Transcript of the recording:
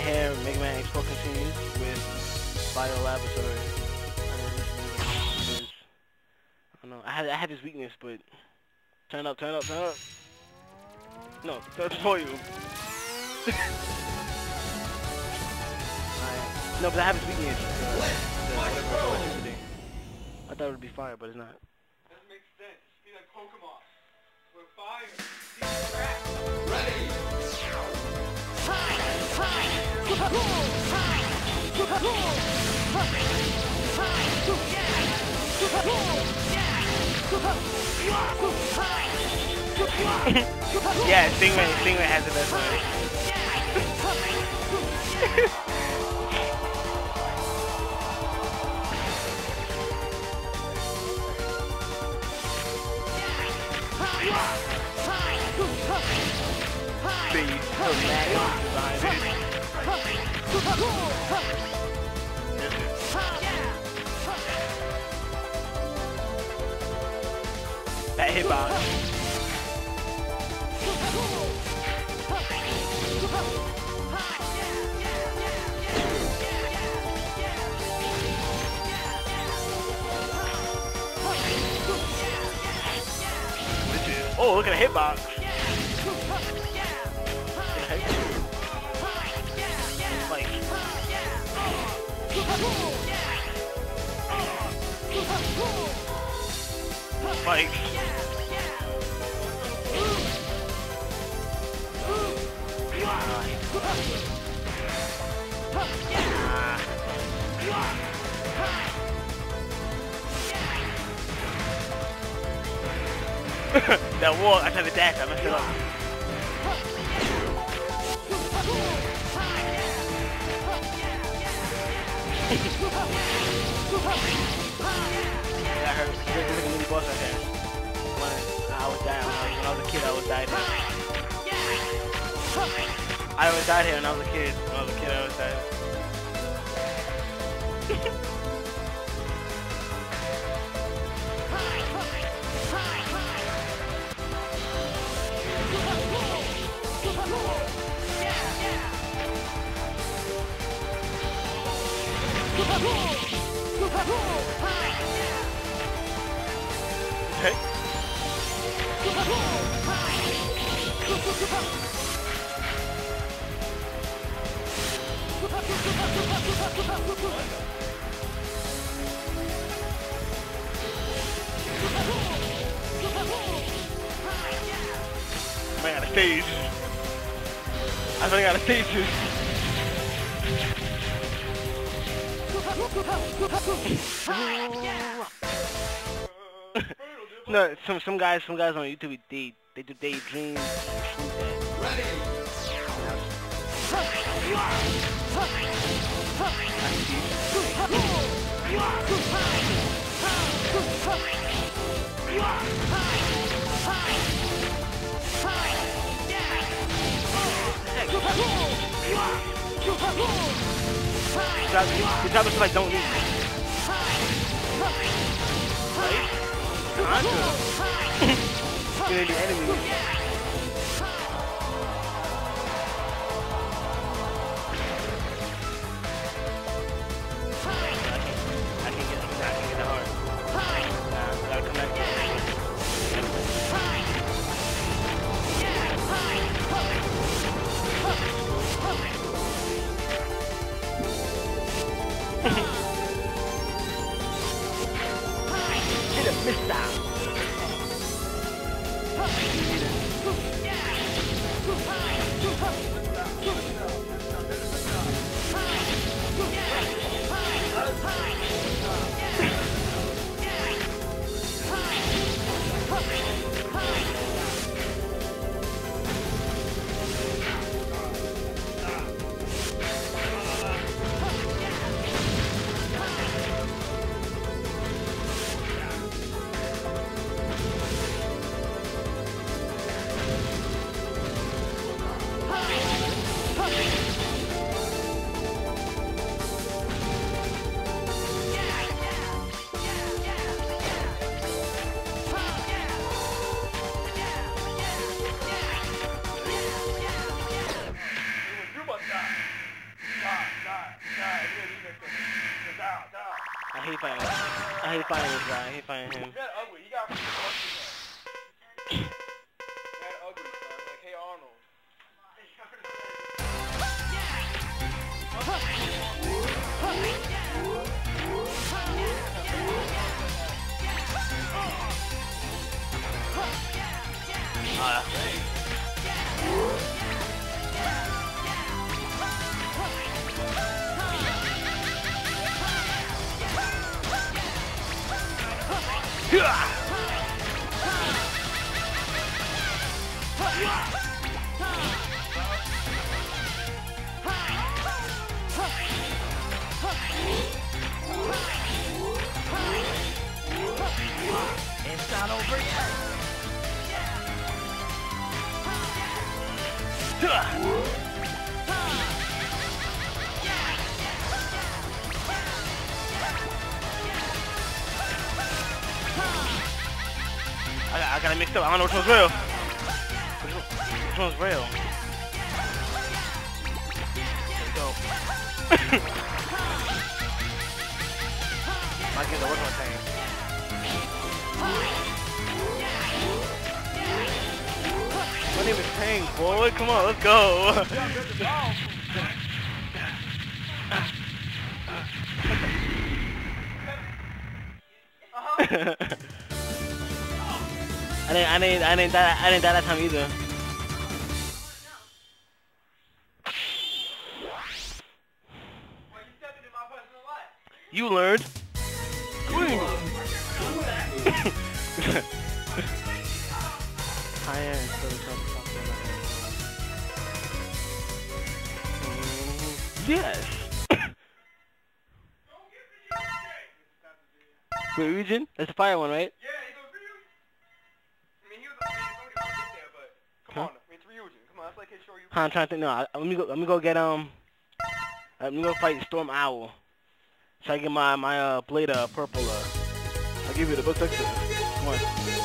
And here, Mega Man X4 continues with Bio Laboratory. I don't know. I had I had this weakness, but turn up, turn up, turn up. No, turn for you. No, but I have this weakness. Uh. I thought it would be fire, but it's not. Doesn't make sense. Be like Pokemon. With fire. Yeah, Stingray, Stingray has the best one. See, so That hitbox. Oh, look at the hitbox. Like, that wall, I to dash, I messed it up. I heard. There's like a mini boss right there. When I was dying, when I was, was a kid, I was dying. I always died here when I was a kid. When I was a kid, I always died. Man, got a stage. I think I got a stage. No, some some guys some guys on YouTube they they do daydreams. Ready. Good job, good job if somebody don't use it. Right? Contra. Killing the enemy. Huh. Fighting. I hate fighting this guy. I hate fighting him. He's not ugly. He got fucking ugly. Mad ugly, son. Like, hey Arnold. Uh, yet. I, got- it mixed up. I don't know which one's real. Which, one, which one's real? Let's go. I get the thing. My name is Tang, boy. Come on, let's go. Uh-huh. I didn't, I didn't, I didn't die, I didn't die that time either. You stepping in my personal life? You learned. Higher and still something Yes. Wait, region? That's the fire one, right? Yeah, Huh, I'm trying to think. No, I, let me go. Let me go get um. Let me go fight Storm Owl. So I get my my uh blade uh purple uh. I'll give you the book. Come on.